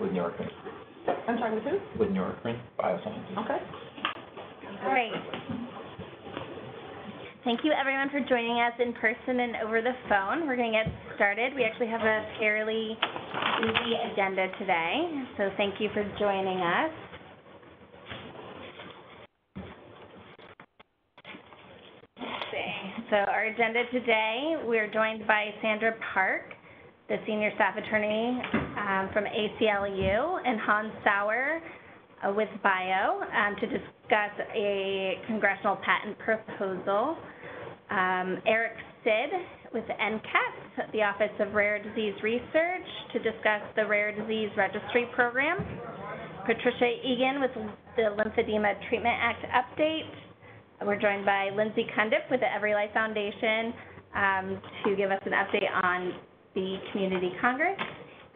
with Neurocrine, I'm sorry, with who? with Neurocrine Biosciences. Okay. Great. Thank you everyone for joining us in person and over the phone. We're going to get started. We actually have a fairly easy agenda today, so thank you for joining us. Let's see. So our agenda today, we're joined by Sandra Park, the senior staff attorney um, from ACLU, and Hans Sauer uh, with Bio um, to discuss a congressional patent proposal. Um, Eric Sid with NCATS, the Office of Rare Disease Research, to discuss the Rare Disease Registry Program. Patricia Egan with the Lymphedema Treatment Act update. We're joined by Lindsay Cundiff with the EveryLife Foundation um, to give us an update on the Community Congress.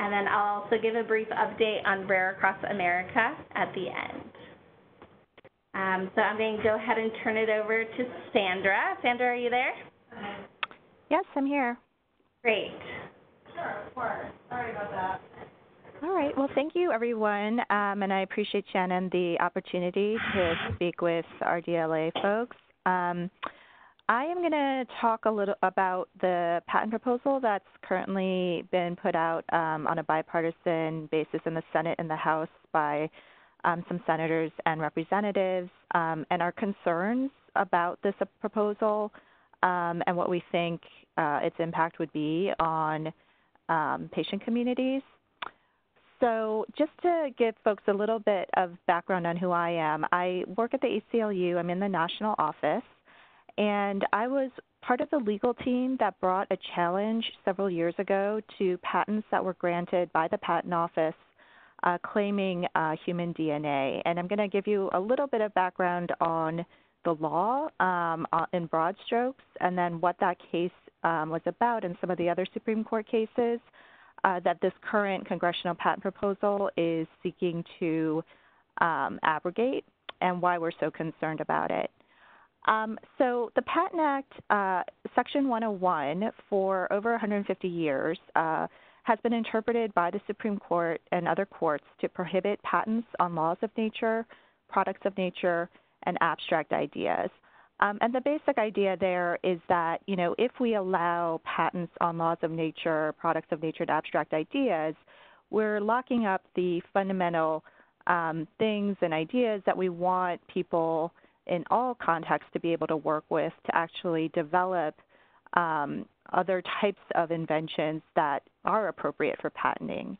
And then I'll also give a brief update on Rare Across America at the end. Um, so I'm going to go ahead and turn it over to Sandra. Sandra, are you there? Yes, I'm here. Great. Sure, of course. Sorry about that. All right. Well, thank you, everyone. Um, and I appreciate, Shannon, the opportunity to speak with RDLA folks. Um, I am going to talk a little about the patent proposal that's currently been put out um, on a bipartisan basis in the Senate and the House by um, some senators and representatives, um, and our concerns about this proposal um, and what we think uh, its impact would be on um, patient communities. So, just to give folks a little bit of background on who I am, I work at the ACLU. I'm in the national office, and I was part of the legal team that brought a challenge several years ago to patents that were granted by the Patent Office uh, claiming uh, human DNA. And I'm going to give you a little bit of background on the law um, uh, in broad strokes, and then what that case um, was about, and some of the other Supreme Court cases uh, that this current congressional patent proposal is seeking to um, abrogate, and why we're so concerned about it. Um, so, the Patent Act, uh, Section 101, for over 150 years, uh, has been interpreted by the Supreme Court and other courts to prohibit patents on laws of nature, products of nature, and abstract ideas. Um, and the basic idea there is that, you know, if we allow patents on laws of nature, products of nature, and abstract ideas, we're locking up the fundamental um, things and ideas that we want people in all contexts to be able to work with to actually develop um, other types of inventions that are appropriate for patenting.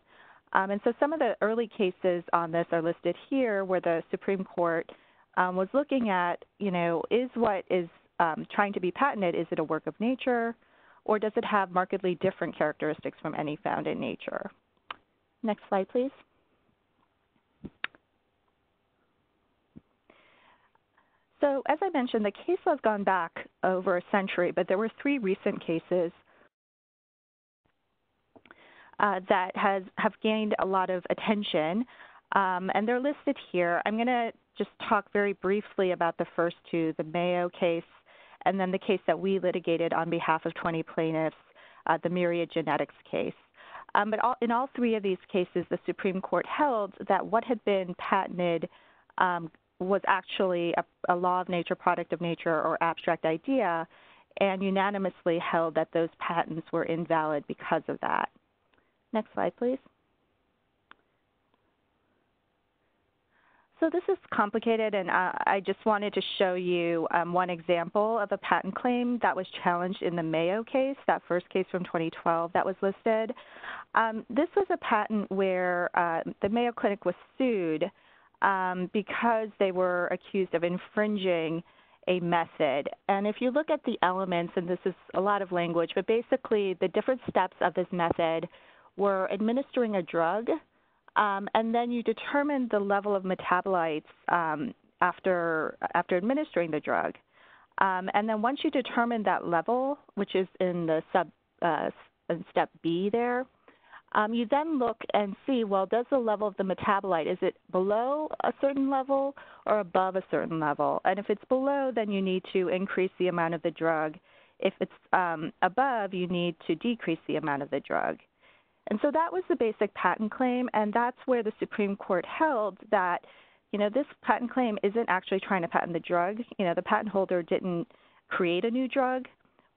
Um, and so some of the early cases on this are listed here where the Supreme Court um, was looking at, you know, is what is um, trying to be patented, is it a work of nature, or does it have markedly different characteristics from any found in nature? Next slide, please. So, as I mentioned, the case law has gone back over a century, but there were three recent cases uh, that has have gained a lot of attention, um, and they're listed here. I'm going to just talk very briefly about the first two, the Mayo case, and then the case that we litigated on behalf of 20 plaintiffs, uh, the Myriad Genetics case. Um, but all, in all three of these cases, the Supreme Court held that what had been patented um, was actually a, a law of nature, product of nature, or abstract idea, and unanimously held that those patents were invalid because of that. Next slide, please. So this is complicated, and uh, I just wanted to show you um, one example of a patent claim that was challenged in the Mayo case, that first case from 2012 that was listed. Um, this was a patent where uh, the Mayo Clinic was sued um, because they were accused of infringing a method. And if you look at the elements, and this is a lot of language, but basically the different steps of this method were administering a drug um, and then you determine the level of metabolites um, after after administering the drug. Um, and then once you determine that level, which is in the sub uh, in step B there, um, you then look and see well, does the level of the metabolite is it below a certain level or above a certain level? And if it's below, then you need to increase the amount of the drug. If it's um, above, you need to decrease the amount of the drug. And so that was the basic patent claim, and that's where the Supreme Court held that, you know, this patent claim isn't actually trying to patent the drug. You know, the patent holder didn't create a new drug.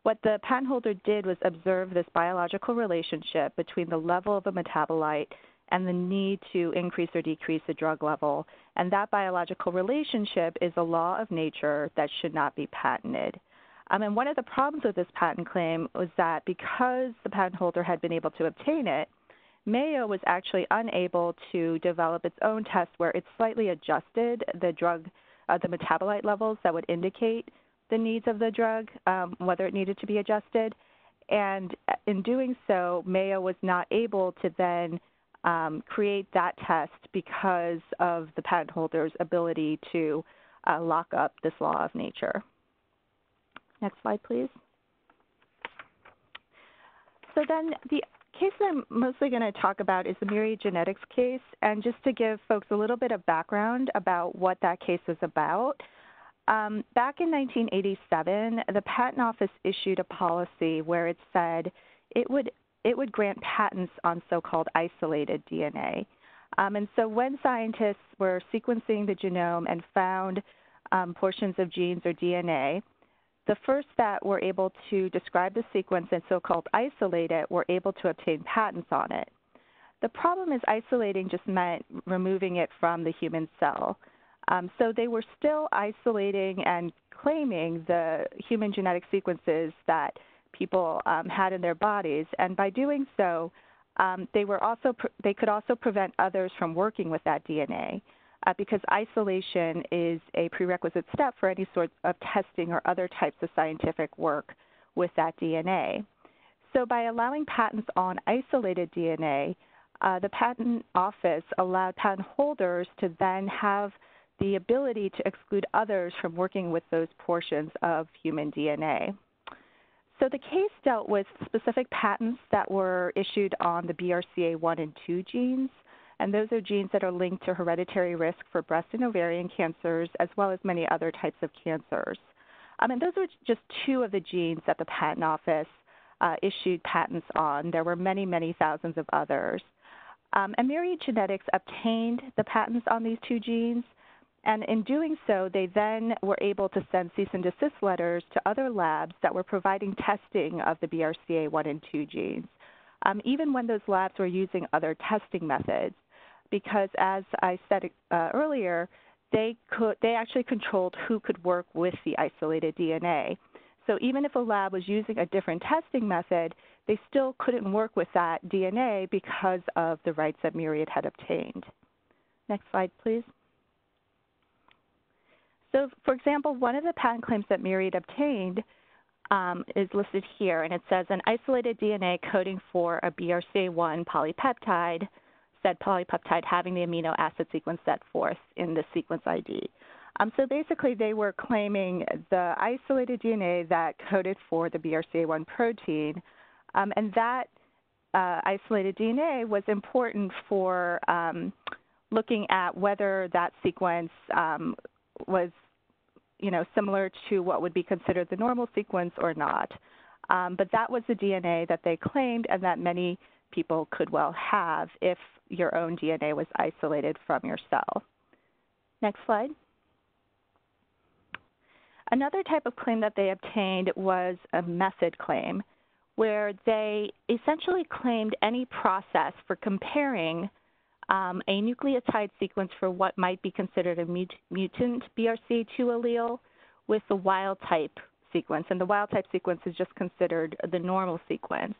What the patent holder did was observe this biological relationship between the level of a metabolite and the need to increase or decrease the drug level. And that biological relationship is a law of nature that should not be patented. Um, and one of the problems with this patent claim was that because the patent holder had been able to obtain it, Mayo was actually unable to develop its own test where it slightly adjusted the drug, uh, the metabolite levels that would indicate the needs of the drug, um, whether it needed to be adjusted. And in doing so, Mayo was not able to then um, create that test because of the patent holder's ability to uh, lock up this law of nature. Next slide, please. So then the case that I'm mostly going to talk about is the Myriad Genetics case. And just to give folks a little bit of background about what that case is about, um, back in 1987, the Patent Office issued a policy where it said it would it would grant patents on so-called isolated DNA. Um, and so when scientists were sequencing the genome and found um, portions of genes or DNA, the first that were able to describe the sequence and so-called isolate it were able to obtain patents on it. The problem is isolating just meant removing it from the human cell. Um, so they were still isolating and claiming the human genetic sequences that people um, had in their bodies, and by doing so, um, they were also pre- they could also prevent others from working with that DNA. Uh, because isolation is a prerequisite step for any sort of testing or other types of scientific work with that DNA. So, by allowing patents on isolated DNA, uh, the Patent Office allowed patent holders to then have the ability to exclude others from working with those portions of human DNA. So the case dealt with specific patents that were issued on the BRCA1 and 2 genes, and those are genes that are linked to hereditary risk for breast and ovarian cancers, as well as many other types of cancers. Um, and those are just two of the genes that the Patent Office uh, issued patents on. There were many, many thousands of others. Um, and Myriad Genetics obtained the patents on these two genes, and in doing so, they then were able to send cease and desist letters to other labs that were providing testing of the BRCA1 and 2 genes, um, even when those labs were using other testing methods. Because as I said uh, earlier, they could they actually controlled who could work with the isolated DNA. So even if a lab was using a different testing method, they still couldn't work with that DNA because of the rights that Myriad had obtained. Next slide, please. So, for example, one of the patent claims that Myriad obtained um, is listed here, and it says an isolated DNA coding for a BRCA1 polypeptide, said polypeptide having the amino acid sequence set forth in the sequence ID. Um, so basically, they were claiming the isolated DNA that coded for the BRCA1 protein, um, and that uh, isolated DNA was important for um, looking at whether that sequence um, was you know, similar to what would be considered the normal sequence or not. Um, but that was the DNA that they claimed and that many people could well have if your own DNA was isolated from your cell. Next slide. Another type of claim that they obtained was a method claim, where they essentially claimed any process for comparing um, a nucleotide sequence for what might be considered a mut- mutant BRCA2 allele with the wild type sequence. And the wild type sequence is just considered the normal sequence.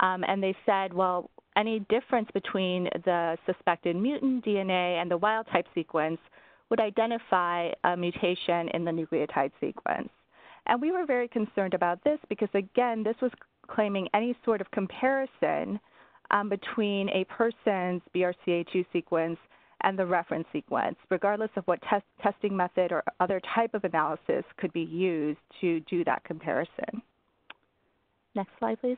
Um, and they said, well, any difference between the suspected mutant DNA and the wild type sequence would identify a mutation in the nucleotide sequence. And we were very concerned about this because, again, this was claiming any sort of comparison um, between a person's BRCA2 sequence and the reference sequence, regardless of what test, testing method or other type of analysis could be used to do that comparison. Next slide, please.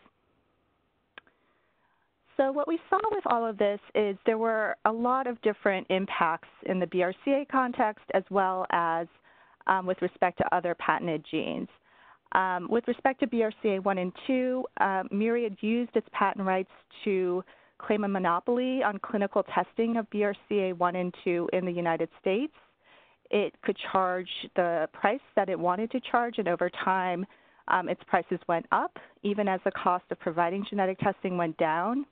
So what we saw with all of this is there were a lot of different impacts in the BRCA context as well as um, with respect to other patented genes. Um, with respect to BRCA 1 and 2, uh, Myriad used its patent rights to claim a monopoly on clinical testing of BRCA 1 and 2 in the United States. It could charge the price that it wanted to charge, and over time, um, its prices went up, even as the cost of providing genetic testing went down.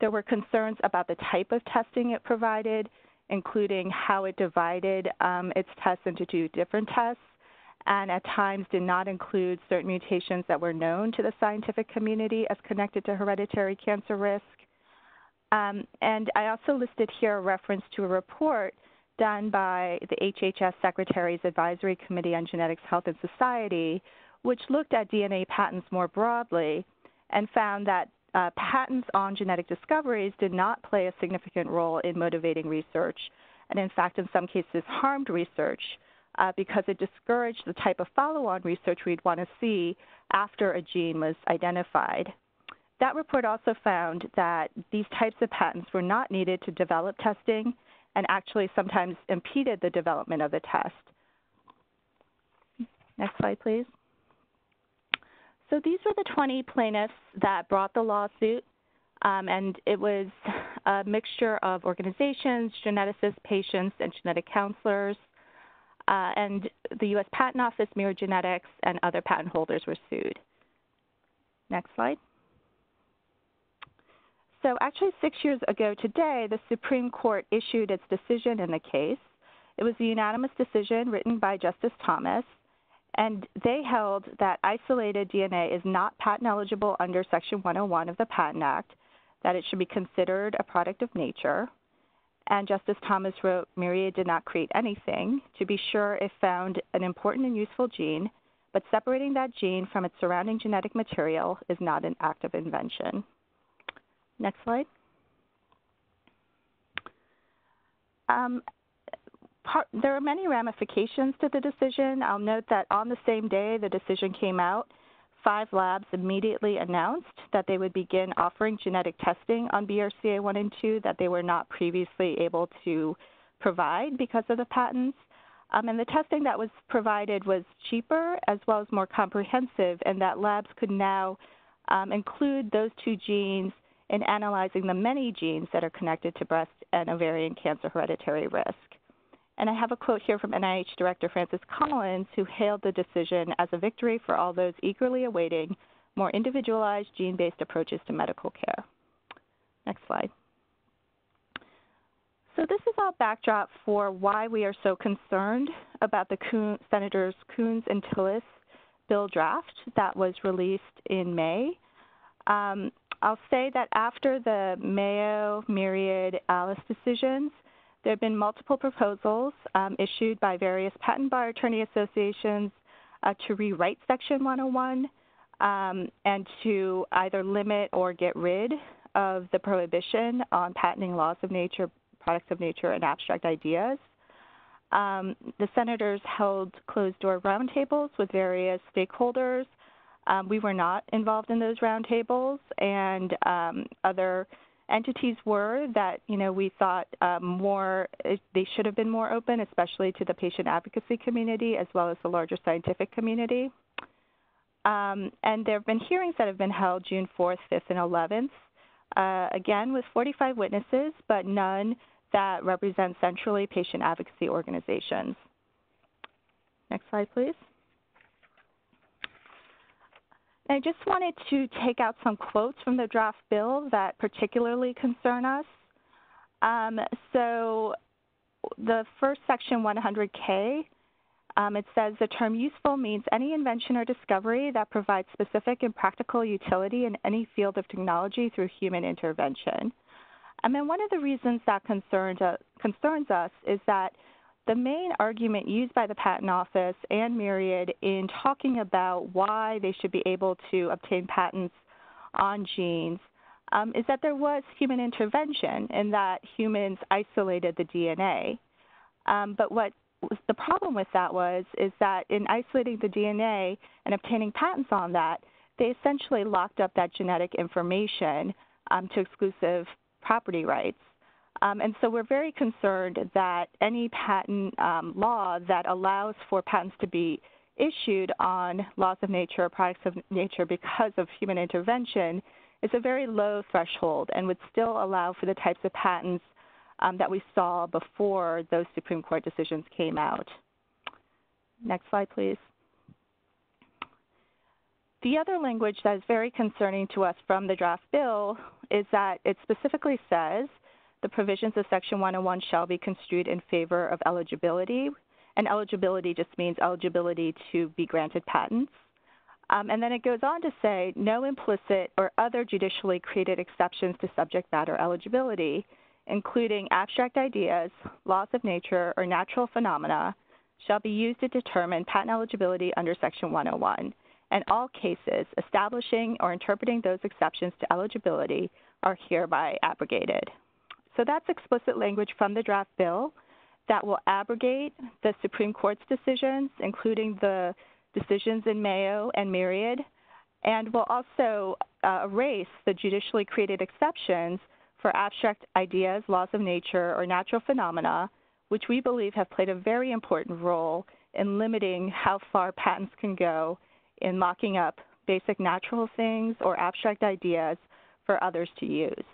There were concerns about the type of testing it provided, including how it divided um, its tests into two different tests, and at times did not include certain mutations that were known to the scientific community as connected to hereditary cancer risk. Um, and I also listed here a reference to a report done by the HHS Secretary's Advisory Committee on Genetics, Health, and Society, which looked at DNA patents more broadly and found that uh, patents on genetic discoveries did not play a significant role in motivating research, and in fact, in some cases, harmed research uh, because it discouraged the type of follow on research we'd want to see after a gene was identified. That report also found that these types of patents were not needed to develop testing and actually sometimes impeded the development of the test. Next slide, please. So these were the 20 plaintiffs that brought the lawsuit, um, and it was a mixture of organizations, geneticists, patients, and genetic counselors. Uh, and the U.S. Patent Office, Myriad Genetics, and other patent holders were sued. Next slide. So, actually, six years ago today, the Supreme Court issued its decision in the case. It was a unanimous decision written by Justice Thomas, and they held that isolated DNA is not patent eligible under Section 101 of the Patent Act, that it should be considered a product of nature. And Justice Thomas wrote Myriad did not create anything. To be sure, it found an important and useful gene, but separating that gene from its surrounding genetic material is not an act of invention. Next slide. Um, part, there are many ramifications to the decision. I'll note that on the same day the decision came out, five labs immediately announced that they would begin offering genetic testing on BRCA1 and 2 that they were not previously able to provide because of the patents. Um, and the testing that was provided was cheaper as well as more comprehensive, and that labs could now um, include those two genes in analyzing the many genes that are connected to breast and ovarian cancer hereditary risk. And I have a quote here from NIH Director Francis Collins, who hailed the decision as a victory for all those eagerly awaiting more individualized gene based approaches to medical care. Next slide. So, this is all backdrop for why we are so concerned about the Coon, Senators Coons and Tillis bill draft that was released in May. Um, I'll say that after the Mayo, Myriad, Alice decisions, there have been multiple proposals um, issued by various patent bar attorney associations uh, to rewrite Section 101 um, and to either limit or get rid of the prohibition on patenting laws of nature, products of nature, and abstract ideas. Um, the senators held closed door roundtables with various stakeholders. Um, we were not involved in those roundtables, and um, other entities were that you know we thought um, more they should have been more open, especially to the patient advocacy community as well as the larger scientific community. Um, and there have been hearings that have been held June 4th, 5th, and 11th, uh, again with 45 witnesses, but none that represent centrally patient advocacy organizations. Next slide, please. I just wanted to take out some quotes from the draft bill that particularly concern us. Um, so, the first section 100K, um, it says the term useful means any invention or discovery that provides specific and practical utility in any field of technology through human intervention. And then one of the reasons that uh, concerns us is that the main argument used by the Patent Office and Myriad in talking about why they should be able to obtain patents on genes um, is that there was human intervention and that humans isolated the DNA. Um, but what the problem with that was is that in isolating the DNA and obtaining patents on that, they essentially locked up that genetic information um, to exclusive property rights. Um, and so we're very concerned that any patent um, law that allows for patents to be issued on laws of nature or products of nature because of human intervention is a very low threshold and would still allow for the types of patents um, that we saw before those Supreme Court decisions came out. Next slide, please. The other language that is very concerning to us from the draft bill is that it specifically says the provisions of Section 101 shall be construed in favor of eligibility, and eligibility just means eligibility to be granted patents. Um, and then it goes on to say no implicit or other judicially created exceptions to subject matter eligibility, including abstract ideas, laws of nature, or natural phenomena, shall be used to determine patent eligibility under Section 101 and all cases establishing or interpreting those exceptions to eligibility are hereby abrogated. So that's explicit language from the draft bill that will abrogate the Supreme Court's decisions, including the decisions in Mayo and Myriad, and will also uh, erase the judicially created exceptions for abstract ideas, laws of nature, or natural phenomena, which we believe have played a very important role in limiting how far patents can go in locking up basic natural things or abstract ideas for others to use.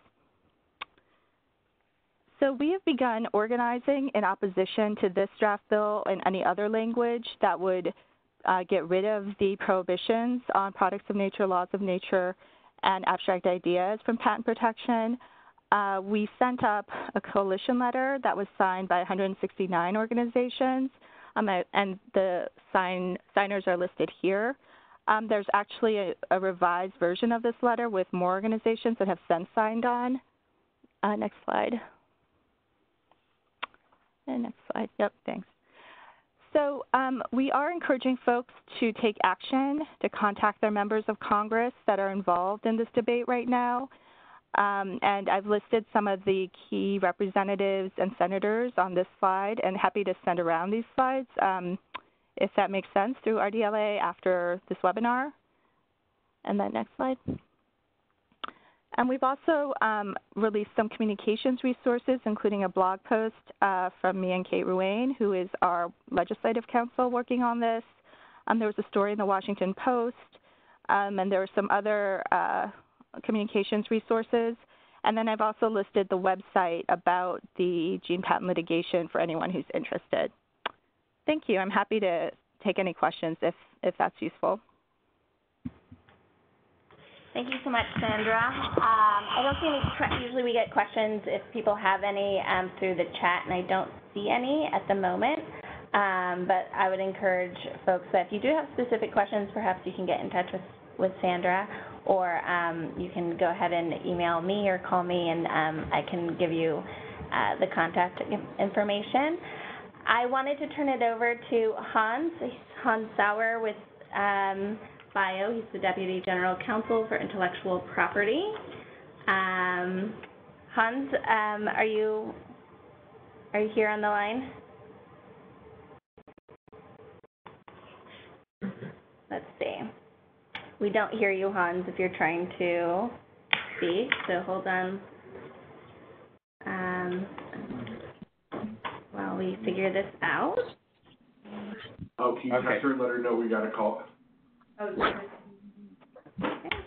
So we have begun organizing in opposition to this draft bill and any other language that would uh, get rid of the prohibitions on products of nature, laws of nature, and abstract ideas from patent protection. Uh, we sent up a coalition letter that was signed by 169 organizations, um, and the sign, signers are listed here. Um, there's actually a, a, revised version of this letter with more organizations that have since signed on. Uh, next slide. And next slide. Yep, thanks. So um, we are encouraging folks to take action, to contact their members of Congress that are involved in this debate right now. Um, and I've listed some of the key representatives and senators on this slide and happy to send around these slides. Um, if that makes sense, through RDLA after this webinar. And then next slide. And we've also um, released some communications resources, including a blog post uh, from me and Kate Ruane, who is our legislative counsel working on this. Um, there was a story in the Washington Post, um, and there were some other uh, communications resources. And then I've also listed the website about the gene patent litigation for anyone who's interested. Thank you. I'm happy to take any questions if, if that's useful. Thank you so much, Sandra. Um, I don't see any, usually we get questions if people have any um, through the chat, and I don't see any at the moment. Um, but I would encourage folks that if you do have specific questions, perhaps you can get in touch with, with Sandra, or um, you can go ahead and email me or call me, and um, I can give you uh, the contact information. I wanted to turn it over to Hans, Hans Sauer with um, BIO. He's the Deputy General Counsel for Intellectual Property. Um, Hans, um, are you are you here on the line? Let's see. We don't hear you, Hans, if you're trying to speak, so hold on. Um, while we figure this out. Oh, can you Okay. text her and let her know we got a call?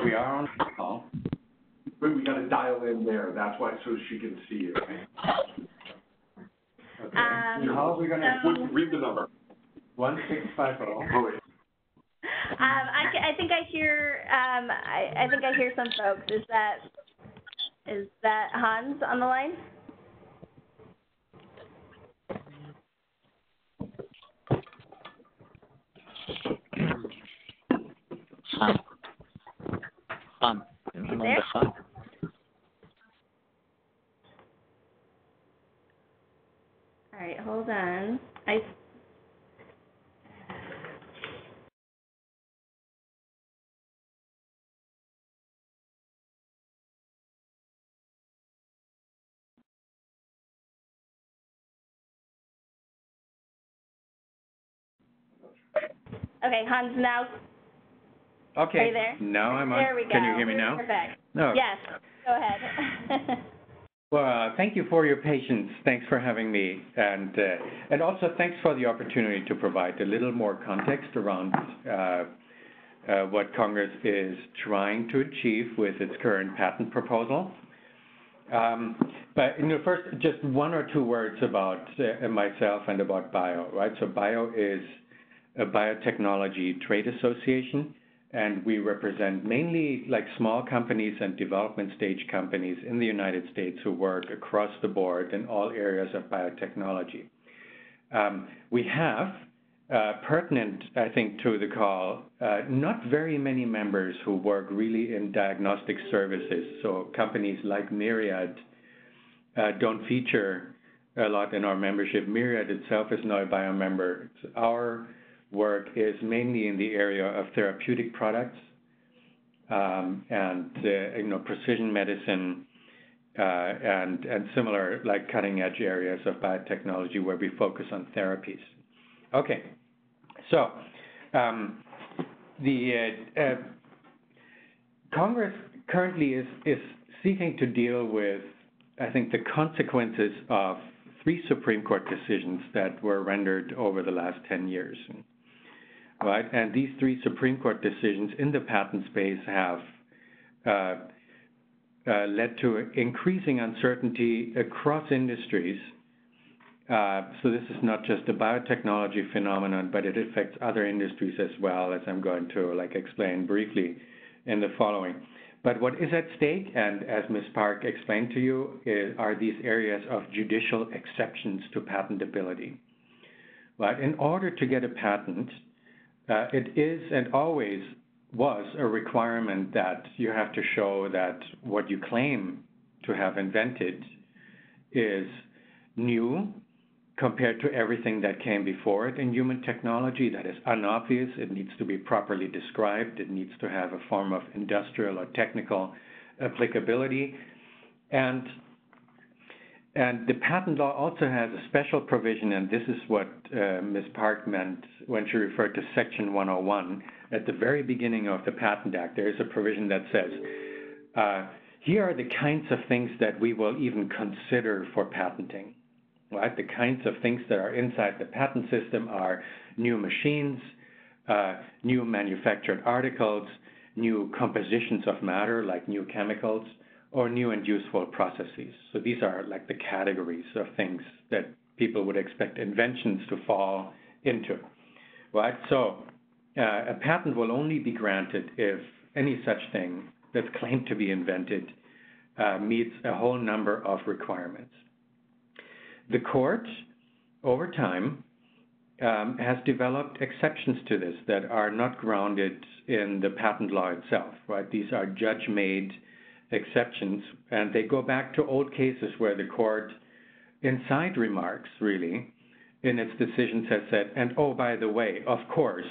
We are on call. But we gotta dial in there, that's why, so she can see it. Okay. Um, How are we gonna, so- Would- Read the number. one six five oh, Oh, wait. Um, I, ca- I think I hear, um, I, I think I hear some folks. Is that, is that Hans on the line? Ham. Ham. there? Remember Ham? All right, hold on. I, okay, Hans, now, okay. Are you there? Now I'm on. there we go. Can you hear me now? Perfect. No. Yes, go ahead. Well, uh, thank you for your patience. Thanks for having me. And, uh, and also thanks for the opportunity to provide a little more context around uh, uh, what Congress is trying to achieve with its current patent proposal. Um, but you know, first, just one or two words about uh, myself and about BIO, right? So BIO is a biotechnology trade association, and we represent mainly like small companies and development stage companies in the United States who work across the board in all areas of biotechnology. Um, we have, uh, pertinent, I think, to the call, uh, not very many members who work really in diagnostic services. So companies like Myriad uh, don't feature a lot in our membership. Myriad itself is not a bio member. It's our work is mainly in the area of therapeutic products um, and uh, you know precision medicine uh, and and similar like cutting edge areas of biotechnology where we focus on therapies. Okay, so um, the uh, Congress currently is is seeking to deal with I think the consequences of three Supreme Court decisions that were rendered over the last 10 years right? And these three Supreme Court decisions in the patent space have uh, uh, led to increasing uncertainty across industries. Uh, so this is not just a biotechnology phenomenon, but it affects other industries as well, as I'm going to like explain briefly in the following. But what is at stake, and as Ms. Park explained to you, is, are these areas of judicial exceptions to patentability. Right? In order to get a patent, Uh, it is and always was a requirement that you have to show that what you claim to have invented is new compared to everything that came before it in human technology that is unobvious. It needs to be properly described. It needs to have a form of industrial or technical applicability. And and the patent law also has a special provision, and this is what uh, Ms. Park meant when she referred to Section 101. At the very beginning of the Patent Act, there is a provision that says, uh, here are the kinds of things that we will even consider for patenting. Right? The kinds of things that are inside the patent system are new machines, uh, new manufactured articles, new compositions of matter like new chemicals, or new and useful processes. So these are like the categories of things that people would expect inventions to fall into, right? So uh, a patent will only be granted if any such thing that's claimed to be invented uh, meets a whole number of requirements. The court, over time, um, has developed exceptions to this that are not grounded in the patent law itself, right? These are judge-made exceptions, and they go back to old cases where the court, in side remarks, really, in its decisions has said, and oh, by the way, of course,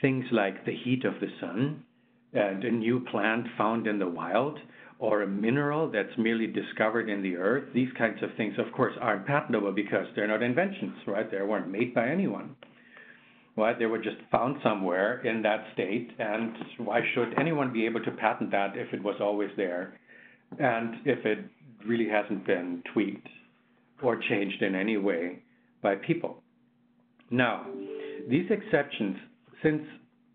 things like the heat of the sun and a new plant found in the wild or a mineral that's merely discovered in the earth, these kinds of things, of course, aren't patentable because they're not inventions, right? They weren't made by anyone. Right? They were just found somewhere in that state, and why should anyone be able to patent that if it was always there, and if it really hasn't been tweaked or changed in any way by people? Now, these exceptions, since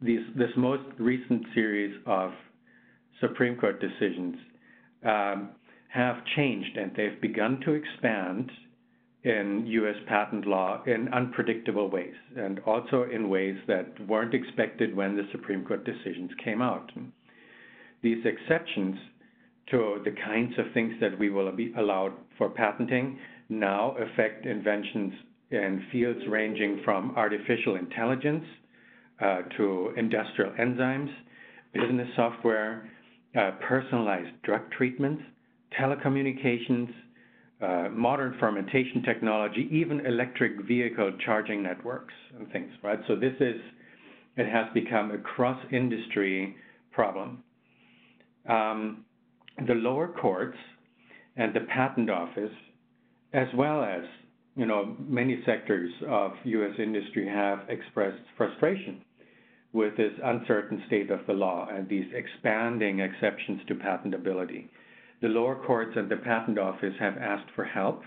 these, this most recent series of Supreme Court decisions, um, have changed and they've begun to expand in U.S. patent law in unpredictable ways, and also in ways that weren't expected when the Supreme Court decisions came out. These exceptions to the kinds of things that we will be allowed for patenting now affect inventions in fields ranging from artificial intelligence uh, to industrial enzymes, business software, uh, personalized drug treatments, telecommunications, uh, modern fermentation technology, even electric vehicle charging networks and things, right? So this is, it has become a cross-industry problem. Um, the lower courts and the patent office, as well as, you know, many sectors of U.S. industry have expressed frustration with this uncertain state of the law and these expanding exceptions to patentability. The lower courts and the Patent Office have asked for help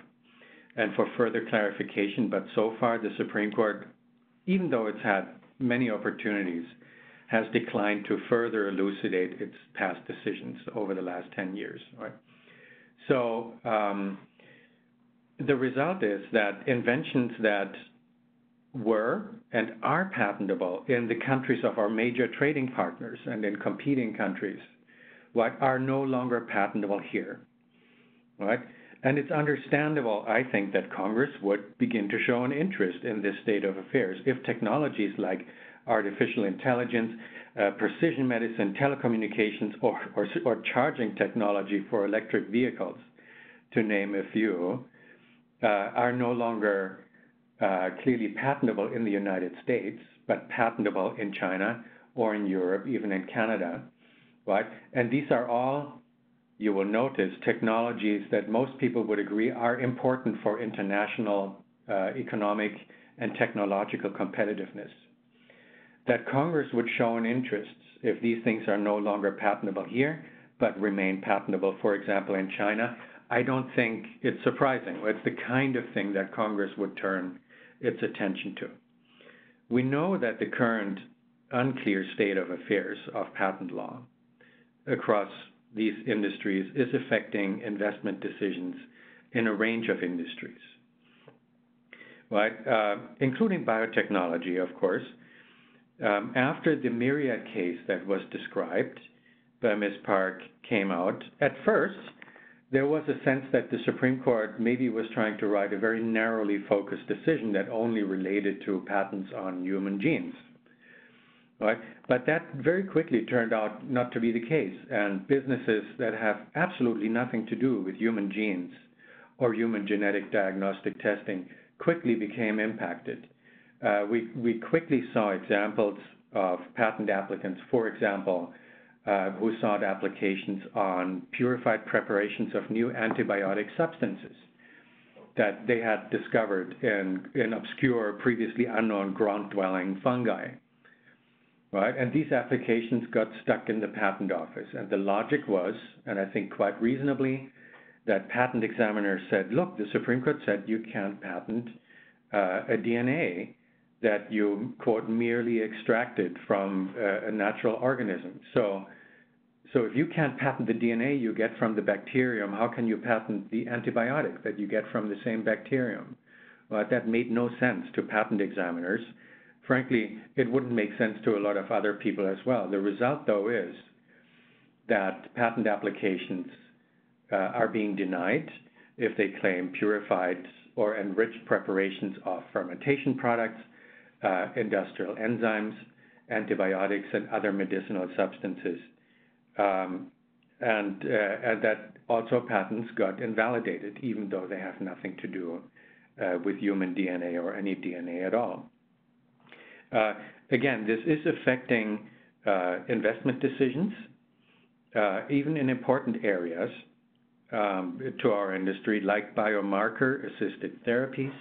and for further clarification, but so far the Supreme Court, even though it's had many opportunities, has declined to further elucidate its past decisions over the last 10 years. Right? So um, the result is that inventions that were and are patentable in the countries of our major trading partners and in competing countries right, are no longer patentable here. Right? And it's understandable, I think, that Congress would begin to show an interest in this state of affairs if technologies like artificial intelligence, uh, precision medicine, telecommunications, or, or, or, charging technology for electric vehicles, to name a few, uh, are no longer uh, clearly patentable in the United States, but patentable in China or in Europe, even in Canada, right? And these are all, you will notice, technologies that most people would agree are important for international uh, economic and technological competitiveness. That Congress would show an interest if these things are no longer patentable here, but remain patentable, for example, in China, I don't think it's surprising. It's the kind of thing that Congress would turn its attention to. We know that the current unclear state of affairs of patent law across these industries is affecting investment decisions in a range of industries, right? Uh, including biotechnology, of course. Um, after the Myriad case that was described by Ms. Park came out, at first, there was a sense that the Supreme Court maybe was trying to write a very narrowly focused decision that only related to patents on human genes. Right? But that very quickly turned out not to be the case, and businesses that have absolutely nothing to do with human genes or human genetic diagnostic testing quickly became impacted. Uh, we, we quickly saw examples of patent applicants, for example, uh, who sought applications on purified preparations of new antibiotic substances that they had discovered in, in obscure, previously unknown ground-dwelling fungi. Right? And these applications got stuck in the patent office. And the logic was, and I think quite reasonably, that patent examiner said, look, the Supreme Court said you can't patent uh, a DNA that you, quote, merely extracted from uh, a natural organism. So, so if you can't patent the DNA you get from the bacterium, how can you patent the antibiotic that you get from the same bacterium? Well, that made no sense to patent examiners. Frankly, it wouldn't make sense to a lot of other people as well. The result, though, is that patent applications uh, are being denied if they claim purified or enriched preparations of fermentation products uh, industrial enzymes, antibiotics, and other medicinal substances. Um, and, uh, and that also patents got invalidated, even though they have nothing to do uh, with human DNA or any DNA at all. Uh, again, this is affecting uh, investment decisions, uh, even in important areas um, to our industry, like biomarker assisted therapies,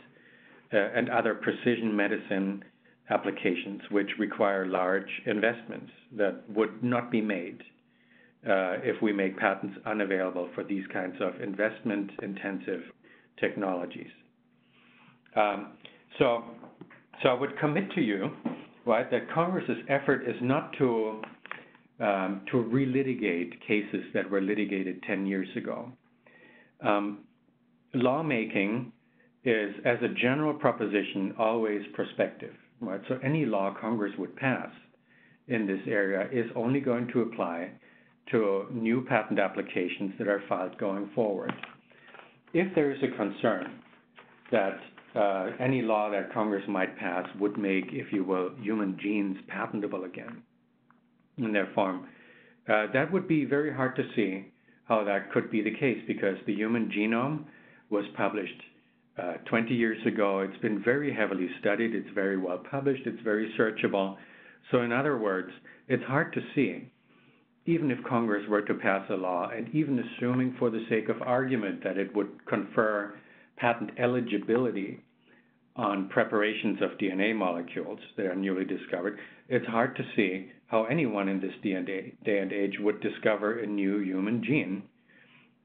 and other precision medicine applications which require large investments that would not be made if we make patents unavailable for these kinds of investment-intensive technologies. Um, so, so I would commit to you, right, that Congress's effort is not to um, to relitigate cases that were litigated 10 years ago. Um, lawmaking is, as a general proposition, always prospective, right? So any law Congress would pass in this area is only going to apply to new patent applications that are filed going forward. If there is a concern that uh, any law that Congress might pass would make, if you will, human genes patentable again in their form, uh, that would be very hard to see how that could be the case because the human genome was published uh, 20 years ago. It's been very heavily studied. It's very well published. It's very searchable. So, in other words, it's hard to see, even if Congress were to pass a law, and even assuming for the sake of argument that it would confer patent eligibility on preparations of DNA molecules that are newly discovered, it's hard to see how anyone in this day and age would discover a new human gene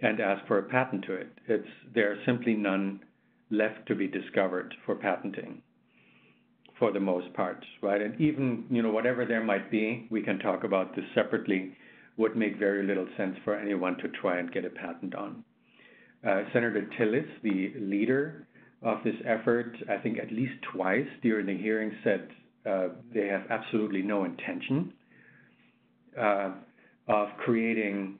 and ask for a patent to it. It's, there are simply none left to be discovered for patenting for the most part, right? And even, you know, whatever there might be, we can talk about this separately, would make very little sense for anyone to try and get a patent on. Uh, Senator Tillis, the leader of this effort, I think at least twice during the hearing said uh, they have absolutely no intention uh, of creating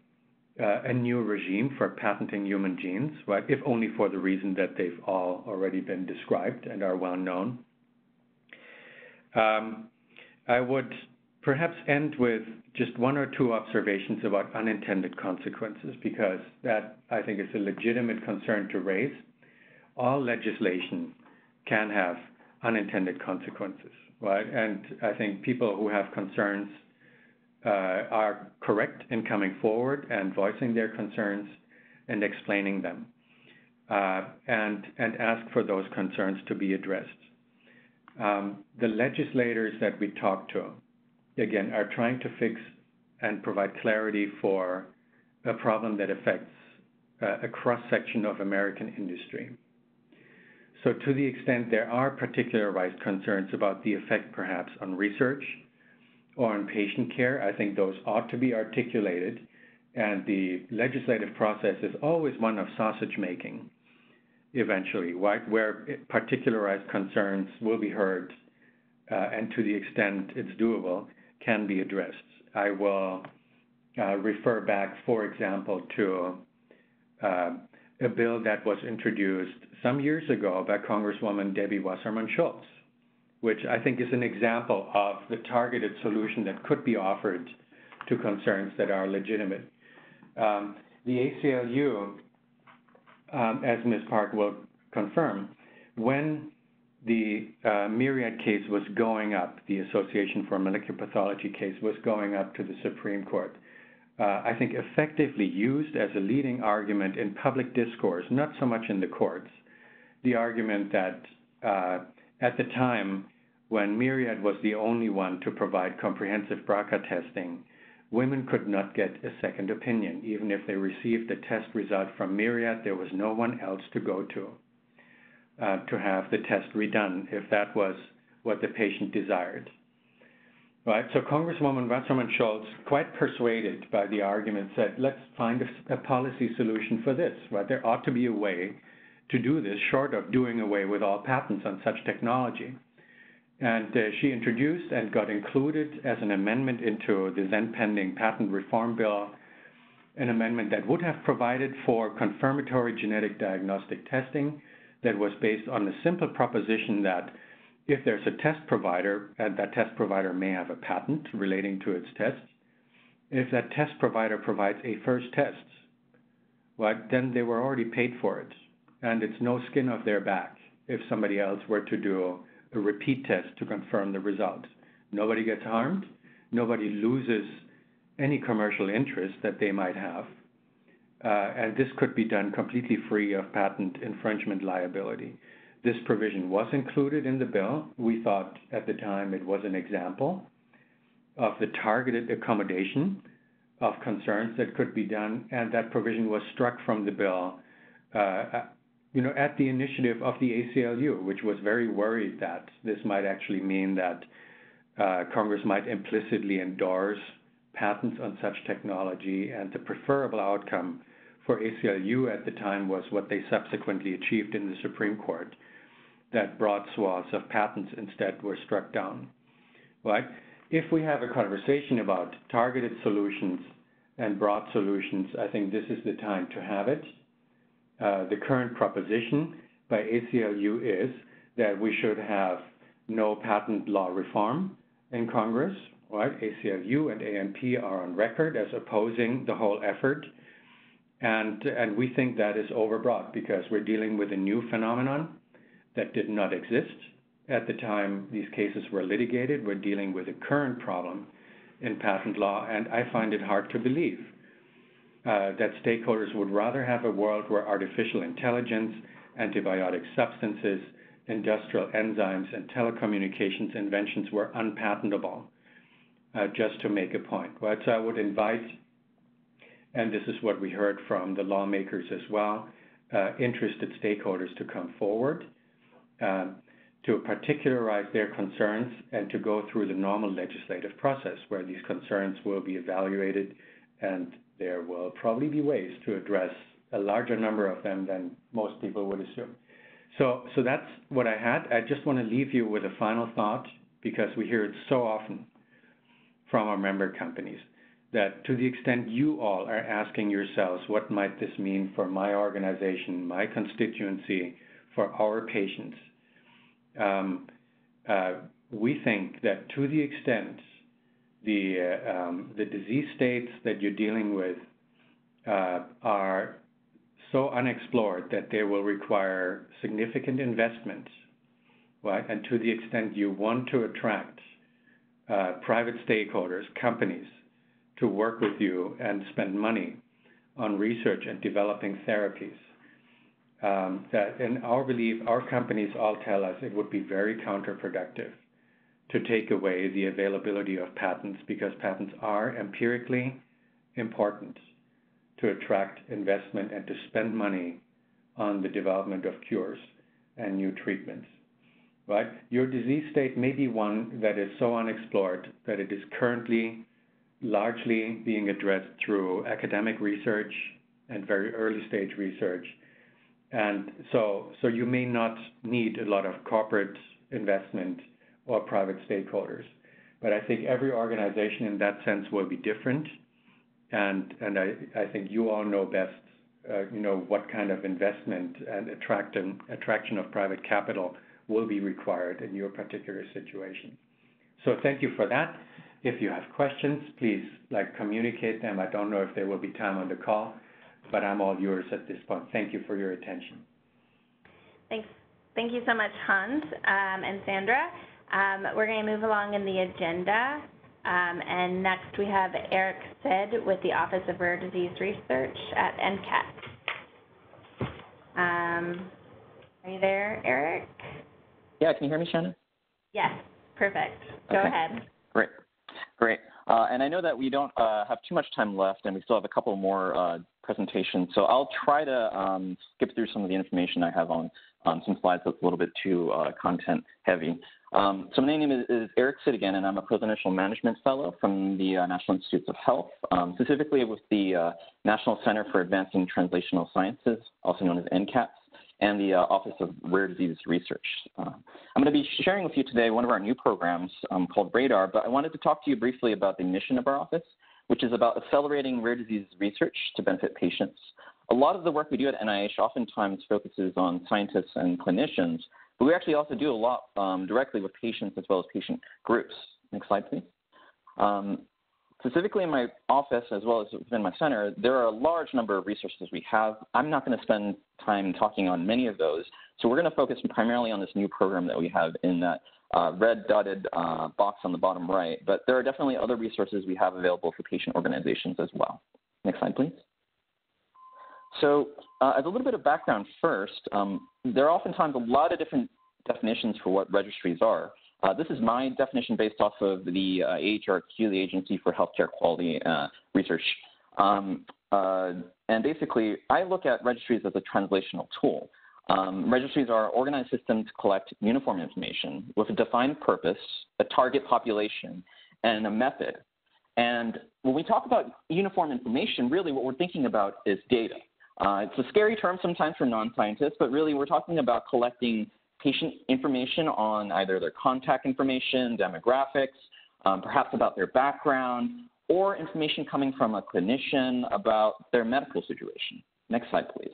a new regime for patenting human genes, right? If only for the reason that they've all already been described and are well known. Um, I would perhaps end with just one or two observations about unintended consequences, because that, I think, is a legitimate concern to raise. All legislation can have unintended consequences, right? And I think people who have concerns uh, are correct in coming forward and voicing their concerns and explaining them, uh, and, and ask for those concerns to be addressed. Um, the legislators that we talk to, again, are trying to fix and provide clarity for a problem that affects uh, a cross-section of American industry. So to the extent there are particularized concerns about the effect perhaps on research or on patient care, I think those ought to be articulated. And the legislative process is always one of sausage making eventually, where particularized concerns will be heard uh, and to the extent it's doable, can be addressed. I will uh, refer back, for example, to uh, a bill that was introduced some years ago by Congresswoman Debbie Wasserman Schultz, which I think is an example of the targeted solution that could be offered to concerns that are legitimate. Um, the ACLU um, as Ms. Park will confirm, when the uh, Myriad case was going up, the Association for Molecular Pathology case was going up to the Supreme Court, uh, I think effectively used as a leading argument in public discourse, not so much in the courts, the argument that uh, at the time when Myriad was the only one to provide comprehensive BRCA testing, women could not get a second opinion. Even if they received a test result from Myriad, there was no one else to go to to have the test redone if that was what the patient desired. Right, so Congresswoman Wasserman Schultz, quite persuaded by the argument, said, let's find a, a policy solution for this. Right, there ought to be a way to do this, short of doing away with all patents on such technology. And uh, she introduced and got included as an amendment into the then pending patent reform bill an amendment that would have provided for confirmatory genetic diagnostic testing that was based on the simple proposition that if there's a test provider, and that test provider may have a patent relating to its test, if that test provider provides a first test, well, then they were already paid for it. And it's no skin off their back if somebody else were to do a repeat test to confirm the result. Nobody gets harmed. Nobody loses any commercial interest that they might have. Uh, and this could be done completely free of patent infringement liability. This provision was included in the bill. We thought at the time it was an example of the targeted accommodation of concerns that could be done, and that provision was struck from the bill uh, you know, at the initiative of the ACLU, which was very worried that this might actually mean that uh, Congress might implicitly endorse patents on such technology, and the preferable outcome for ACLU at the time was what they subsequently achieved in the Supreme Court, that broad swaths of patents instead were struck down. Right? If we have a conversation about targeted solutions and broad solutions, I think this is the time to have it. Uh, the current proposition by ACLU is that we should have no patent law reform in Congress, right? ACLU and AMP are on record as opposing the whole effort. And, and we think that is overbroad because we're dealing with a new phenomenon that did not exist at the time these cases were litigated. We're dealing with a current problem in patent law, and I find it hard to believe uh, that stakeholders would rather have a world where artificial intelligence, antibiotic substances, industrial enzymes, and telecommunications inventions were unpatentable, uh, just to make a point. Right? So I would invite and this is what we heard from the lawmakers as well, uh, interested stakeholders to come forward, uh, to particularize their concerns and to go through the normal legislative process where these concerns will be evaluated and there will probably be ways to address a larger number of them than most people would assume. So, so that's what I had. I just want to leave you with a final thought because we hear it so often from our member companies that to the extent you all are asking yourselves, what might this mean for my organization, my constituency, for our patients? Um, uh, we think that to the extent the, uh, um, the disease states that you're dealing with uh, are so unexplored that they will require significant investment, right? And to the extent you want to attract uh, private stakeholders, companies, to work with you and spend money on research and developing therapies. Um, that in our belief, our companies all tell us it would be very counterproductive to take away the availability of patents because patents are empirically important to attract investment and to spend money on the development of cures and new treatments. Right? Your disease state may be one that is so unexplored that it is currently largely being addressed through academic research and very early stage research. And so, so you may not need a lot of corporate investment or private stakeholders. But I think every organization in that sense will be different. And, and I, I think you all know best, uh, you know, what kind of investment and attraction, attraction of private capital will be required in your particular situation. So thank you for that. If you have questions, please like communicate them. I don't know if there will be time on the call, but I'm all yours at this point. Thank you for your attention. Thanks. Thank you so much, Hans um, and Sandra. Um, we're going to move along in the agenda. Um, and next we have Eric Sid with the Office of Rare Disease Research at NCATS. Um, are you there, Eric? Yeah, can you hear me, Shannon? Yes, perfect. Go Okay. ahead. Great. Great. Uh, and I know that we don't uh, have too much time left, and we still have a couple more uh, presentations. So I'll try to um, skip through some of the information I have on um, some slides that's a little bit too uh, content heavy. Um, so my name is, is, Eric Sid again, and I'm a Presidential Management Fellow from the uh, National Institutes of Health, um, specifically with the uh, National Center for Advancing Translational Sciences, also known as NCATS and the uh, Office of Rare Disease Research. Uh, I'm going to be sharing with you today one of our new programs um, called RADAR, but I wanted to talk to you briefly about the mission of our office, which is about accelerating rare disease research to benefit patients. A lot of the work we do at NIH oftentimes focuses on scientists and clinicians, but we actually also do a lot um, directly with patients as well as patient groups. Next slide, please. Um, specifically in my office as well as within my center, there are a large number of resources we have. I'm not going to spend time talking on many of those. So we're going to focus primarily on this new program that we have in that uh, red dotted uh, box on the bottom right. But there are definitely other resources we have available for patient organizations as well. Next slide, please. So uh, as a little bit of background first, um, there are oftentimes a lot of different definitions for what registries are. Uh, this is my definition based off of the uh, AHRQ, the Agency for Healthcare Quality uh, Research. Um, uh, and basically, I look at registries as a translational tool. Um, registries are organized systems to collect uniform information with a defined purpose, a target population, and a method. And when we talk about uniform information, really what we're thinking about is data. Uh, it's a scary term sometimes for non-scientists, but really we're talking about collecting patient information on either their contact information, demographics, um, perhaps about their background, or information coming from a clinician about their medical situation. Next slide, please.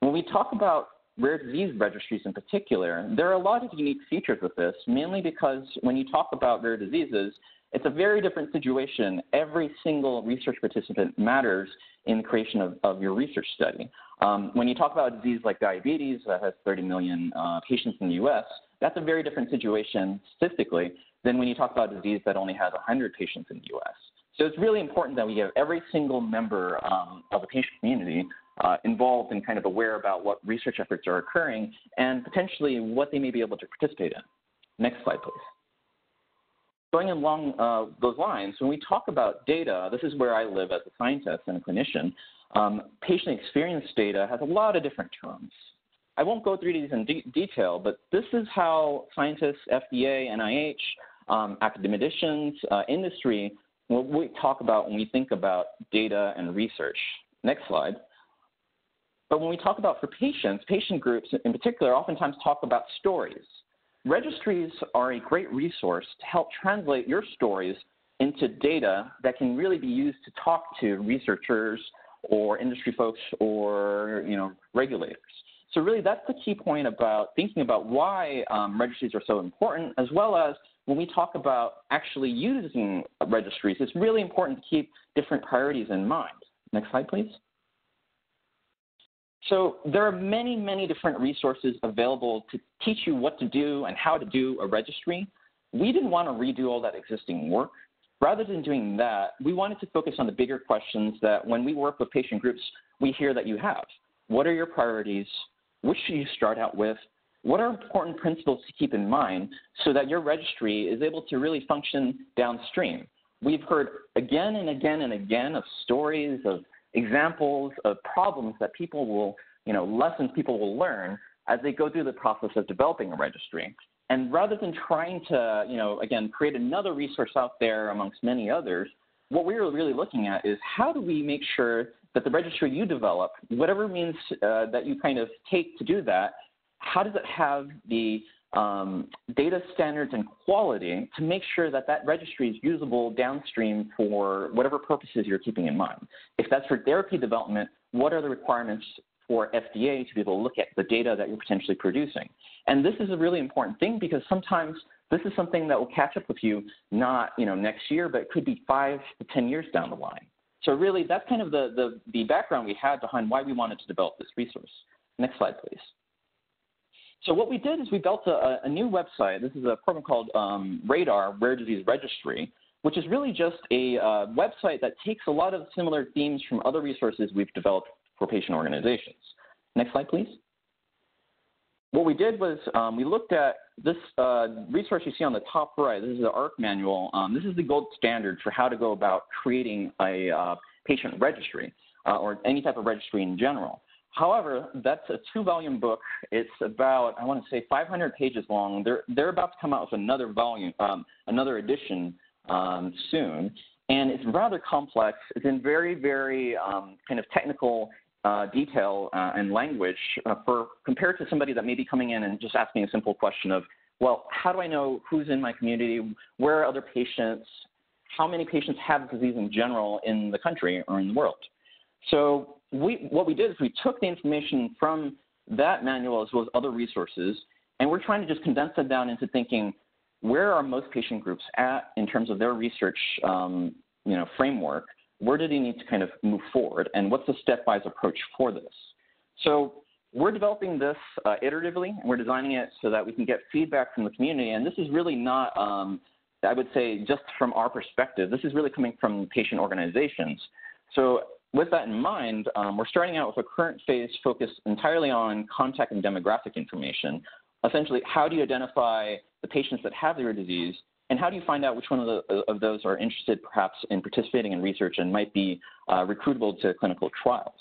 When we talk about rare disease registries in particular, there are a lot of unique features with this, mainly because when you talk about rare diseases, it's a very different situation. Every single research participant matters in the creation of, of your research study. Um, when you talk about a disease like diabetes that has 30 million uh, patients in the US, that's a very different situation statistically than when you talk about a disease that only has 100 patients in the US. So it's really important that we have every single member um, of the patient community uh, involved and kind of aware about what research efforts are occurring and potentially what they may be able to participate in. Next slide, please. going along uh, those lines, when we talk about data, this is where I live as a scientist and a clinician. Um, patient experience data has a lot of different terms. I won't go through these in de detail, but this is how scientists, FDA, NIH, um, academicians, uh, industry, what we talk about when we think about data and research. Next slide. But when we talk about for patients, patient groups in particular oftentimes talk about stories. Registries are a great resource to help translate your stories into data that can really be used to talk to researchers or industry folks or you know regulators. So really that's the key point about thinking about why um, registries are so important as well as when we talk about actually using registries, it's really important to keep different priorities in mind. Next slide, please. So there are many, many different resources available to teach you what to do and how to do a registry. We didn't want to redo all that existing work. Rather than doing that, we wanted to focus on the bigger questions that when we work with patient groups, we hear that you have. What are your priorities? Which should you start out with? What are important principles to keep in mind so that your registry is able to really function downstream? We've heard again and again and again of stories of examples of problems that people will, you know, lessons people will learn as they go through the process of developing a registry. And rather than trying to, you know, again, create another resource out there amongst many others, what we were really looking at is how do we make sure that the registry you develop, whatever means uh, that you kind of take to do that, how does it have the um, data standards and quality to make sure that that registry is usable downstream for whatever purposes you're keeping in mind. If that's for therapy development, what are the requirements for FDA to be able to look at the data that you're potentially producing? And this is a really important thing because sometimes this is something that will catch up with you not you know next year, but it could be five to 10 years down the line. So really that's kind of the, the, the background we had behind why we wanted to develop this resource. Next slide, please. So what we did is we built a, a new website. This is a program called um, RADAR, Rare Disease Registry, which is really just a uh, website that takes a lot of similar themes from other resources we've developed for patient organizations. Next slide, please. What we did was um, we looked at this uh, resource you see on the top right. This is the AHRQ manual. Um, this is the gold standard for how to go about creating a uh, patient registry uh, or any type of registry in general. However, that's a two-volume book. It's about, I want to say, 500 pages long. They're, they're about to come out with another volume, um, another edition um, soon. And it's rather complex. It's in very, very um, kind of technical uh, detail uh, and language uh, for compared to somebody that may be coming in and just asking a simple question of, well, how do I know who's in my community? Where are other patients? How many patients have disease in general in the country or in the world? So we, what we did is we took the information from that manual as well as other resources, and we're trying to just condense that down into thinking where are most patient groups at in terms of their research um, you know, framework? Where do they need to kind of move forward? And what's the stepwise approach for this? So we're developing this uh, iteratively, and we're designing it so that we can get feedback from the community. And this is really not, um, I would say, just from our perspective. This is really coming from patient organizations. So with that in mind, um, we're starting out with a current phase focused entirely on contact and demographic information. Essentially, how do you identify the patients that have the disease, and how do you find out which one of, the, of those are interested perhaps in participating in research and might be uh, recruitable to clinical trials?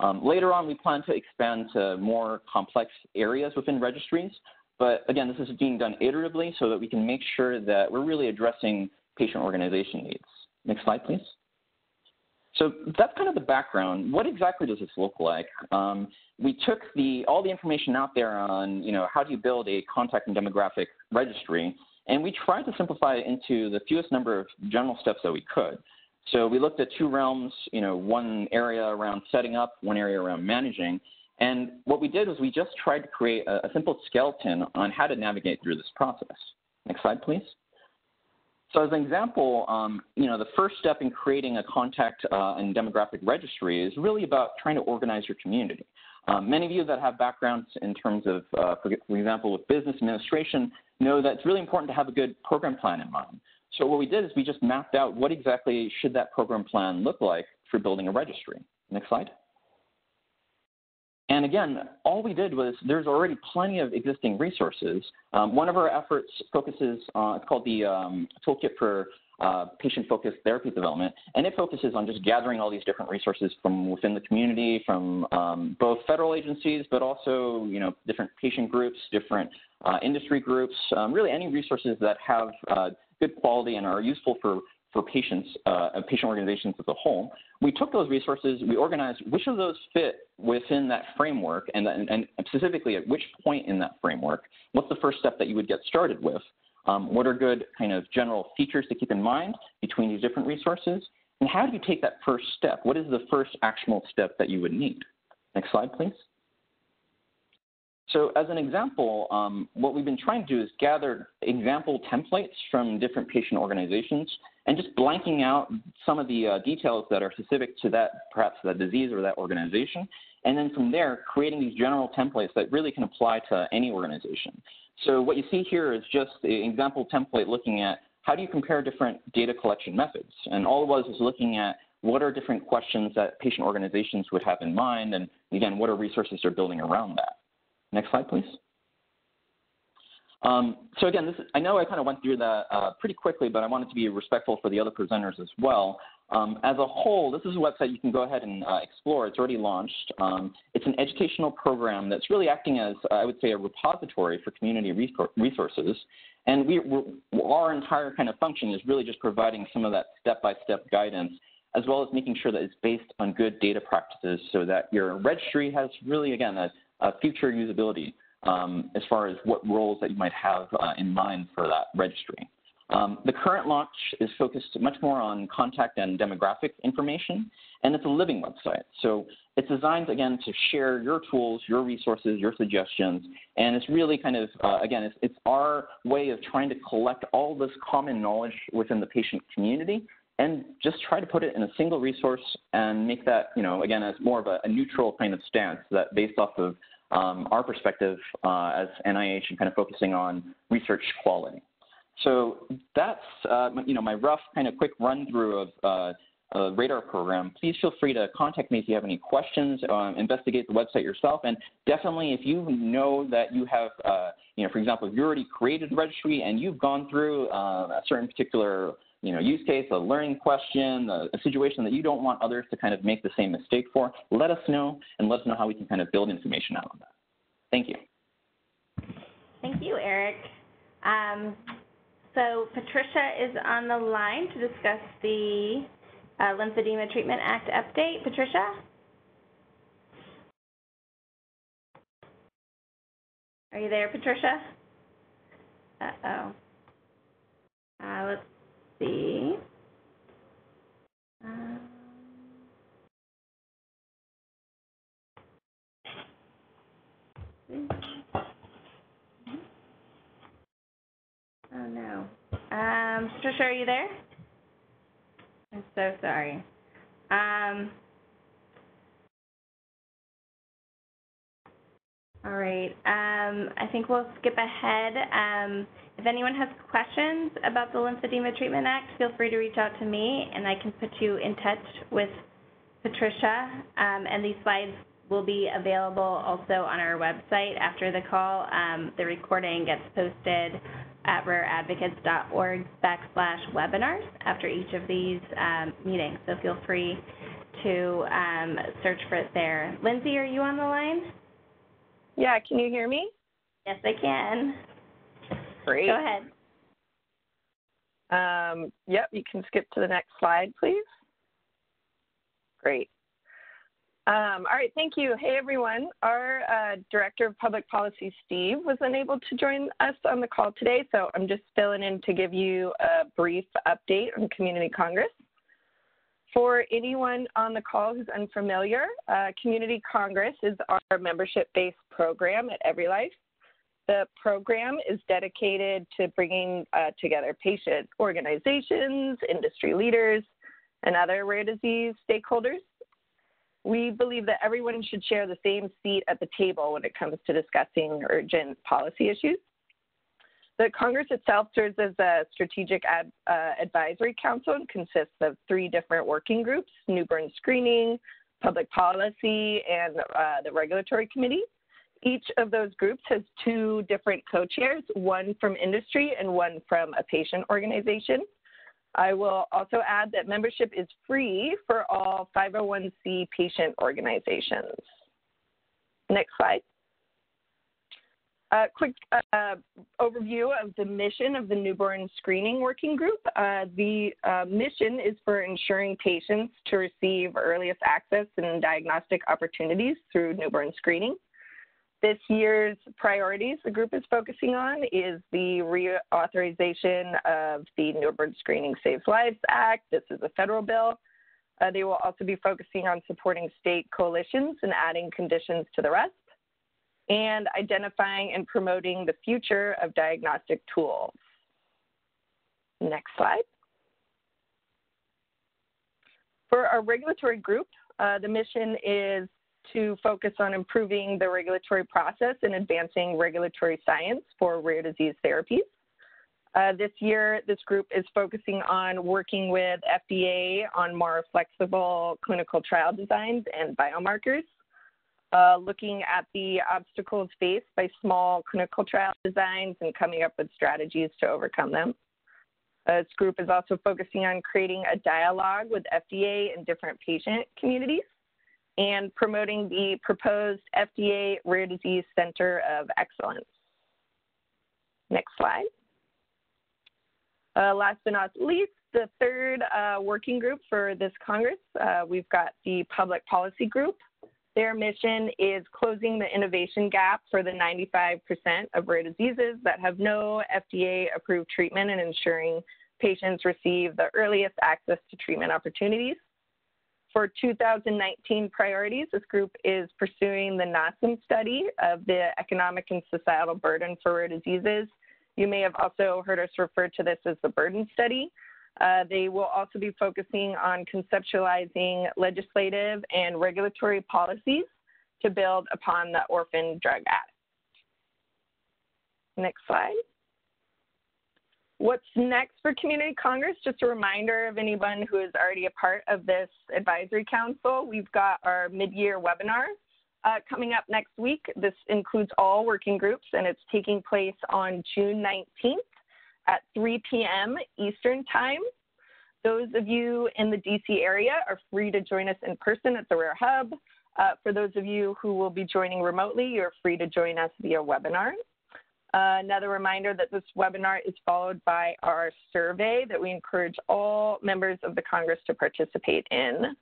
Um, later on, we plan to expand to more complex areas within registries, but again, this is being done iteratively so that we can make sure that we're really addressing patient organization needs. Next slide, please. So that's kind of the background. What exactly does this look like? Um, we took the, all the information out there on, you know, how do you build a contact and demographic registry, and we tried to simplify it into the fewest number of general steps that we could. So we looked at two realms, you know, one area around setting up, one area around managing. And what we did was we just tried to create a, a simple skeleton on how to navigate through this process. Next slide, please. So as an example, um, you know, the first step in creating a contact uh, and demographic registry is really about trying to organize your community. Um, many of you that have backgrounds in terms of, uh, for, for, example, with business administration, know that it's really important to have a good program plan in mind. So what we did is we just mapped out what exactly should that program plan look like for building a registry. Next slide. And again, all we did was there's already plenty of existing resources. Um, one of our efforts focuses on, it's called the um, Toolkit for uh, Patient-Focused Therapy Development, and it focuses on just gathering all these different resources from within the community, from um, both federal agencies, but also, you know, different patient groups, different uh, industry groups, um, really any resources that have uh, good quality and are useful for for patients, uh, patient organizations as a whole. We took those resources, we organized which of those fit within that framework, and, and, and specifically at which point in that framework. What's the first step that you would get started with? Um, what are good kind of general features to keep in mind between these different resources? And how do you take that first step? What is the first actionable step that you would need? Next slide, please. So as an example, um, what we've been trying to do is gather example templates from different patient organizations and just blanking out some of the uh, details that are specific to that, perhaps that disease or that organization. And then from there, creating these general templates that really can apply to any organization. So what you see here is just an example template looking at how do you compare different data collection methods? And all it was is looking at what are different questions that patient organizations would have in mind, and again, what are resources they're building around that. Next slide, please. Um, so again, this I know I kind of went through that uh, pretty quickly, but I wanted to be respectful for the other presenters as well. Um, as a whole, this is a website you can go ahead and uh, explore. It's already launched. Um, it's an educational program that's really acting as, uh, I would say, a repository for community resources. And we, our entire kind of function is really just providing some of that step-by-step -step guidance, as well as making sure that it's based on good data practices so that your registry has really, again, a, uh, future usability um, as far as what roles that you might have uh, in mind for that registry. Um, the current launch is focused much more on contact and demographic information, and it's a living website. So it's designed, again, to share your tools, your resources, your suggestions, and it's really kind of, uh, again, it's, it's our way of trying to collect all this common knowledge within the patient community and just try to put it in a single resource and make that, you know, again, as more of a, a neutral kind of stance that based off of um, our perspective uh, as NIH and kind of focusing on research quality. So that's, uh, you know, my rough kind of quick run through of uh, uh, radar program, please feel free to contact me if you have any questions, um, investigate the website yourself, and definitely if you know that you have, uh, you know, for example, if you already created a registry and you've gone through uh, a certain particular you know, use case, a learning question, a, a, situation that you don't want others to kind of make the same mistake for, let us know and let us know how we can kind of build information out of that. Thank you. Thank you, Eric. Um, so Patricia is on the line to discuss the uh, Lymphedema Treatment Act update. Patricia? Are you there, Patricia? Uh-oh. Uh, let's see. Um, oh no. Um, Trisha, are you there? I'm so sorry. Um, all right. Um, I think we'll skip ahead. Um, if anyone has questions about the Lymphedema Treatment Act, feel free to reach out to me and I can put you in touch with Patricia. Um, and these slides will be available also on our website after the call. Um, the recording gets posted at rareadvocates.org backslash webinars after each of these um, meetings. So feel free to um, search for it there. Lindsay, are you on the line? Yeah, can you hear me? Yes, I can. Great. Go ahead. Um, yep, you can skip to the next slide, please. Great. Um, all right, thank you. Hey, everyone. Our uh, Director of Public Policy, Steve, was unable to join us on the call today, so I'm just filling in to give you a brief update on Community Congress. For anyone on the call who's unfamiliar, uh, Community Congress is our membership-based program at EveryLife. The program is dedicated to bringing uh, together patient organizations, industry leaders, and other rare disease stakeholders. We believe that everyone should share the same seat at the table when it comes to discussing urgent policy issues. The Congress itself serves as a strategic ad, uh, advisory council and consists of three different working groups newborn screening, Public Policy, and uh, the Regulatory Committee. Each of those groups has two different co-chairs, one from industry and one from a patient organization. I will also add that membership is free for all 501c patient organizations. Next slide. A quick uh, overview of the mission of the Newborn Screening Working Group. Uh, the uh, mission is for ensuring patients to receive earliest access and diagnostic opportunities through newborn screening. This year's priorities the group is focusing on is the reauthorization of the Newborn Screening Saves Lives Act. This is a federal bill. Uh, they will also be focusing on supporting state coalitions and adding conditions to the rest, and identifying and promoting the future of diagnostic tools. Next slide. For our regulatory group, uh, the mission is to focus on improving the regulatory process and advancing regulatory science for rare disease therapies. Uh, this year, this group is focusing on working with FDA on more flexible clinical trial designs and biomarkers, uh, looking at the obstacles faced by small clinical trial designs and coming up with strategies to overcome them. Uh, this group is also focusing on creating a dialogue with FDA and different patient communities and promoting the proposed FDA Rare Disease Center of Excellence. Next slide. Uh, last but not least, the third uh, working group for this Congress, uh, we've got the Public Policy Group. Their mission is closing the innovation gap for the 95% of rare diseases that have no FDA approved treatment and ensuring patients receive the earliest access to treatment opportunities. For 2019 priorities, this group is pursuing the NASEM study of the economic and societal burden for rare diseases. You may have also heard us refer to this as the burden study. Uh, they will also be focusing on conceptualizing legislative and regulatory policies to build upon the Orphan Drug Act. Next slide. What's next for Community Congress? Just a reminder of anyone who is already a part of this advisory council, we've got our mid-year webinar uh, coming up next week. This includes all working groups and it's taking place on June 19th at 3 p.m. Eastern Time. Those of you in the DC area are free to join us in person at the Rare Hub. Uh, for those of you who will be joining remotely, you're free to join us via webinar. Another reminder that this webinar is followed by our survey that we encourage all members of the Congress to participate in.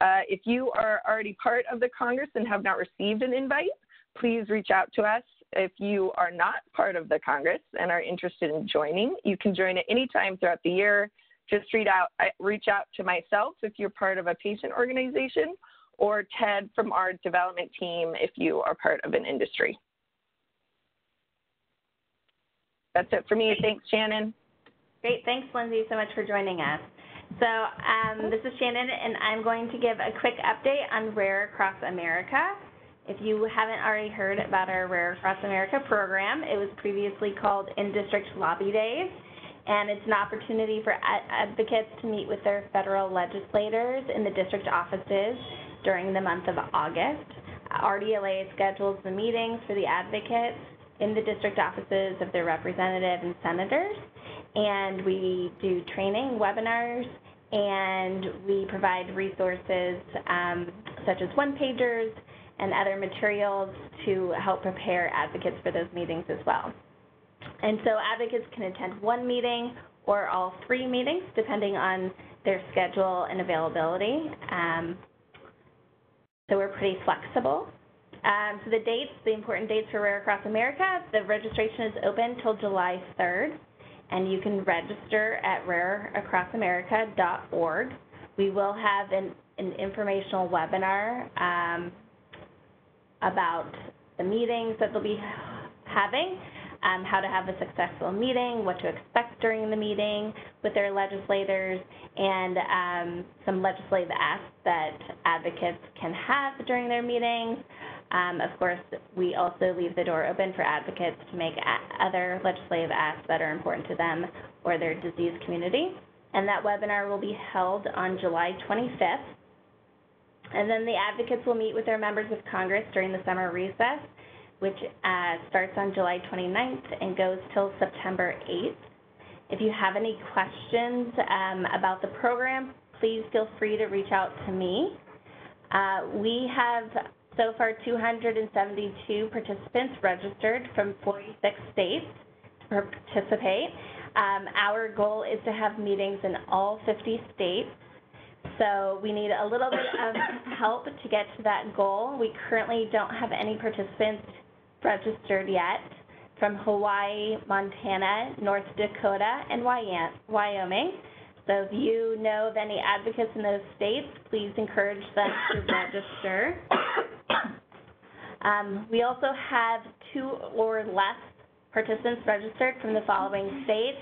Uh, if you are already part of the Congress and have not received an invite, please reach out to us. If you are not part of the Congress and are interested in joining, you can join at any time throughout the year. Just out, uh, reach out to myself if you're part of a patient organization or Ted from our development team if you are part of an industry. That's it for me. Thanks, Shannon. Great. Thanks, Lindsay, so much for joining us. So um, this is Shannon, and I'm going to give a quick update on Rare Across America. If you haven't already heard about our Rare Across America program, it was previously called In-District Lobby Days, and it's an opportunity for advocates to meet with their federal legislators in the district offices during the month of August. RDLA schedules the meetings for the advocates in the district offices of their representative and senators. And we do training, webinars, and we provide resources um, such as one-pagers and other materials to help prepare advocates for those meetings as well. And so advocates can attend one meeting or all three meetings, depending on their schedule and availability. Um, so we're pretty flexible. Um, so the dates, the important dates for Rare Across America, the registration is open till July 3rd, and you can register at rareacrossamerica.org. We will have an, an informational webinar um, about the meetings that they'll be having, um, how to have a successful meeting, what to expect during the meeting with their legislators, and um, some legislative asks that advocates can have during their meetings. Um, of course, we also leave the door open for advocates to make other legislative asks that are important to them or their disease community. And that webinar will be held on July 25th. And then the advocates will meet with their members of Congress during the summer recess, which uh, starts on July 29th and goes till September 8th. If you have any questions um, about the program, please feel free to reach out to me. Uh, we have so far 272 participants registered from 46 states to participate. Um, our goal is to have meetings in all 50 states. So we need a little bit of help to get to that goal. We currently don't have any participants registered yet from Hawaii, Montana, North Dakota, and Wyoming. So if you know of any advocates in those states, please encourage them to register. Um, we also have two or less participants registered from the following states,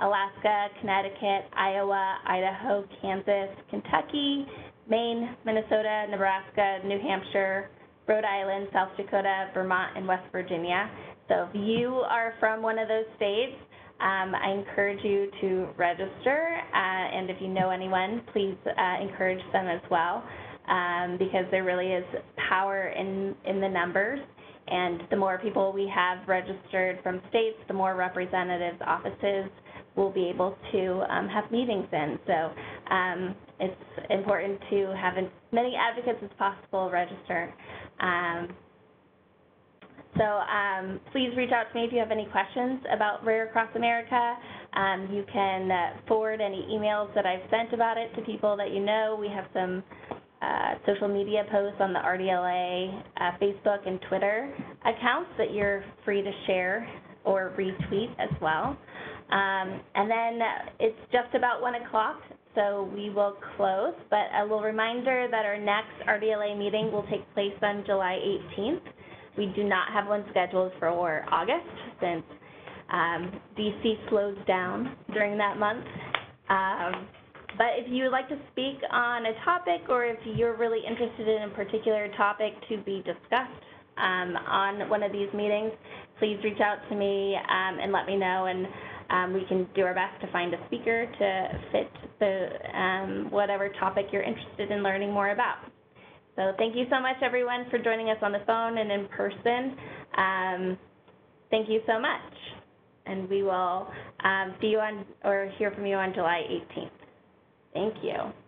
Alaska, Connecticut, Iowa, Idaho, Kansas, Kentucky, Maine, Minnesota, Nebraska, New Hampshire, Rhode Island, South Dakota, Vermont, and West Virginia. So if you are from one of those states, um, I encourage you to register, uh, and if you know anyone, please uh, encourage them as well, um, because there really is power in, in the numbers. And the more people we have registered from states, the more representatives' offices will be able to um, have meetings in. So um, it's important to have as many advocates as possible register. Um, so um, please reach out to me if you have any questions about Rare Across America. Um, you can uh, forward any emails that I've sent about it to people that you know. We have some uh, social media posts on the RDLA uh, Facebook and Twitter accounts that you're free to share or retweet as well. Um, and then it's just about 1 o'clock, so we will close. But a little reminder that our next RDLA meeting will take place on July 18th. We do not have one scheduled for August since um, DC slows down during that month. Um, but if you would like to speak on a topic or if you're really interested in a particular topic to be discussed um, on one of these meetings, please reach out to me um, and let me know, and um, we can do our best to find a speaker to fit the um, whatever topic you're interested in learning more about. So thank you so much, everyone, for joining us on the phone and in person. Um, thank you so much, and we will um, see you on or hear from you on July 18th. Thank you.